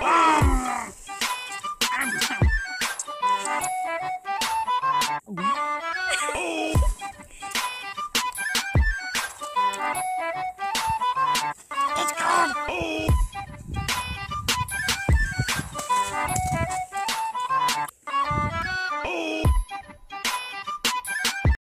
Wow! Yeah.